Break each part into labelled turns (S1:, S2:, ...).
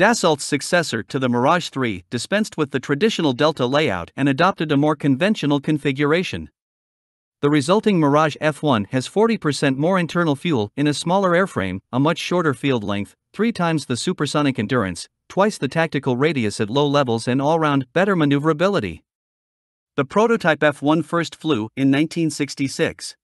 S1: Dassault's successor to the Mirage 3 dispensed with the traditional Delta layout and adopted a more conventional configuration. The resulting Mirage F1 has 40% more internal fuel in a smaller airframe, a much shorter field length, three times the supersonic endurance, twice the tactical radius at low levels, and all round better maneuverability. The prototype F1 first flew in 1966.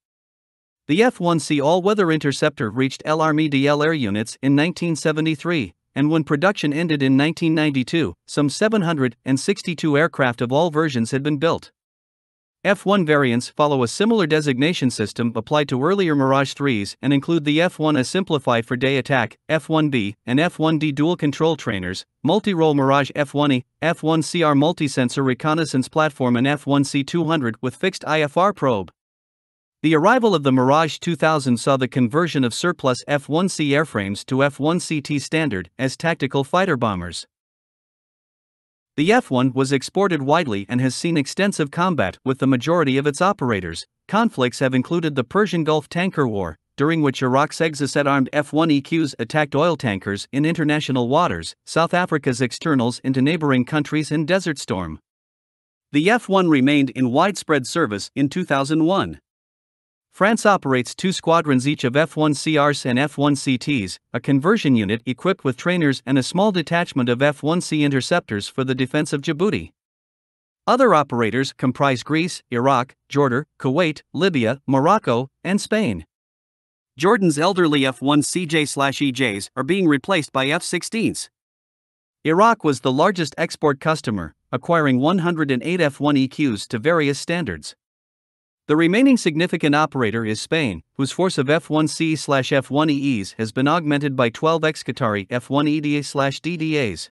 S1: The F1C all weather interceptor reached l'Armee de l'Air units in 1973, and when production ended in 1992, some 762 aircraft of all versions had been built. F1 variants follow a similar designation system applied to earlier Mirage 3s and include the F1A simplified for day attack, F1B, and F1D dual control trainers, multi role Mirage F1E, F1CR multi-sensor reconnaissance platform, and F1C200 with fixed IFR probe. The arrival of the Mirage 2000 saw the conversion of surplus F 1C airframes to F 1CT standard as tactical fighter bombers. The F 1 was exported widely and has seen extensive combat with the majority of its operators. Conflicts have included the Persian Gulf Tanker War, during which Iraq's Exocet armed F 1 EQs attacked oil tankers in international waters, South Africa's externals into neighboring countries, in Desert Storm. The F 1 remained in widespread service in 2001. France operates two squadrons each of F-1CRs and F-1CTs, a conversion unit equipped with trainers and a small detachment of F-1C interceptors for the defense of Djibouti. Other operators comprise Greece, Iraq, Jordan, Kuwait, Libya, Morocco, and Spain. Jordan's elderly F-1CJ/EJs are being replaced by F-16s. Iraq was the largest export customer, acquiring 108 F-1 EQs to various standards. The remaining significant operator is Spain, whose force of F1C F1EEs has been augmented by 12 ex Qatari F1EDA DDAs.